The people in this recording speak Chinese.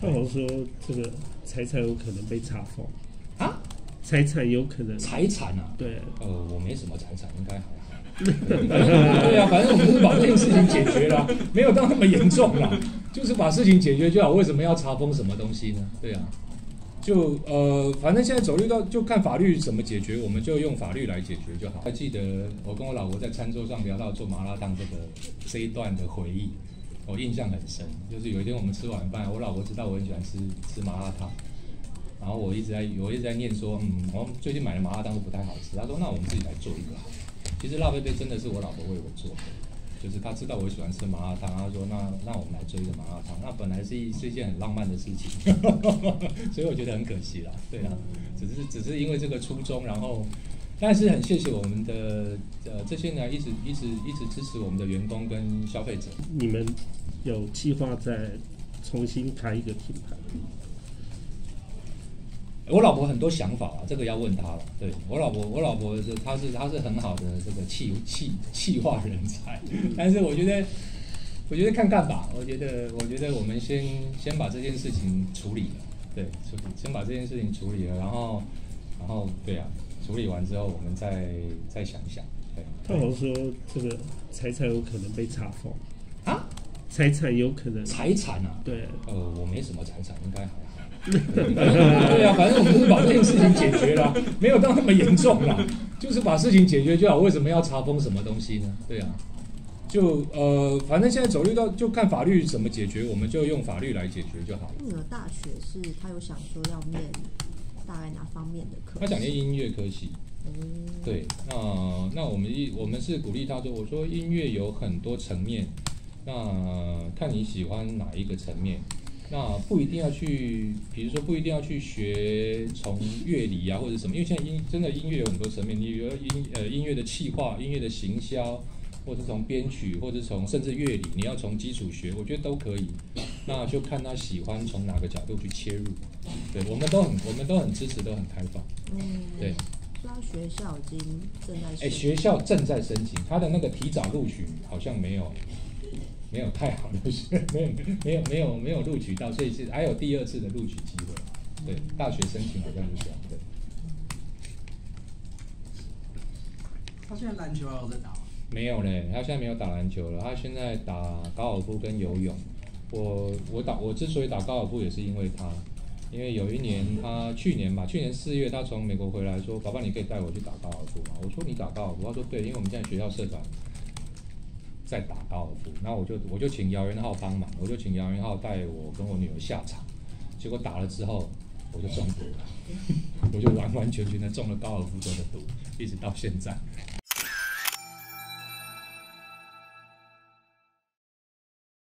他好像说这个财产有可能被查封，啊，财产有可能财产啊，对，呃，我没什么财产，应该还好。对啊，反正我们是把这件事情解决了，没有到那么严重啦，就是把事情解决就好。为什么要查封什么东西呢？对啊，就呃，反正现在走律到就看法律怎么解决，我们就用法律来解决就好。还记得我跟我老婆在餐桌上聊到做麻辣烫这个这一段的回忆，我印象很深。就是有一天我们吃晚饭，我老婆知道我很喜欢吃吃麻辣烫，然后我一直在我一直在念说，嗯，我最近买的麻辣烫都不太好吃。她说，那我们自己来做一个。其实辣贝贝真的是我老婆为我做的，就是她知道我喜欢吃麻辣烫，她说那那我们来做一个麻辣烫。那本来是一是一件很浪漫的事情，所以我觉得很可惜啦。对啊，只是只是因为这个初衷，然后但是很谢谢我们的呃这些年一直一直一直支持我们的员工跟消费者。你们有计划再重新开一个品牌？我老婆很多想法啊，这个要问她了。对我老婆，我老婆是她是她是很好的这个气气气化人才，但是我觉得我觉得看看吧，我觉得我觉得我们先先把这件事情处理了，对，处理先把这件事情处理了，然后然后对啊，处理完之后我们再再想一想，对。他好像说这个财产有可能被查封，啊，财产有可能财产啊，对，呃，我没什么财产，应该还好。对啊，反正我们是把这件事情解决了，没有到那么严重啦，就是把事情解决就好。为什么要查封什么东西呢？对啊，就呃，反正现在走律到就看法律怎么解决，我们就用法律来解决就好。女儿大学是他有想说要念大概哪方面的课？他想念音乐科系，嗯，对，那那我们一我们是鼓励他说，我说音乐有很多层面，那看你喜欢哪一个层面。那不一定要去，比如说不一定要去学从乐理啊或者什么，因为现在音真的音乐有很多层面，你比如说音呃音乐的气化、音乐的行销，或者从编曲，或者从甚至乐理，你要从基础学，我觉得都可以。那就看他喜欢从哪个角度去切入，对我们都很我们都很支持，都很开放。嗯，对，所以她学校已经正在哎，学校正在申请，他的那个提早录取好像没有没有太好的 学，没有没有没有没有录取到，所以是还有第二次的录取机会。对，大学申请好像是这样。对，他现在篮球还有在打吗？没有嘞，他现在没有打篮球了，他现在打高尔夫跟游泳。我我打我之所以打高尔夫也是因为他，因为有一年他去年吧，去年四月他从美国回来说：“爸爸，你可以带我去打高尔夫吗？”我说：“你打高尔夫？”他说：“对，因为我们现在学校社团在打高尔夫，然后我就我就请姚元浩帮忙，我就请姚元浩带我跟我女儿下场，结果打了之后我就中毒了，我就完完全全的中了高尔夫球的毒，一直到现在。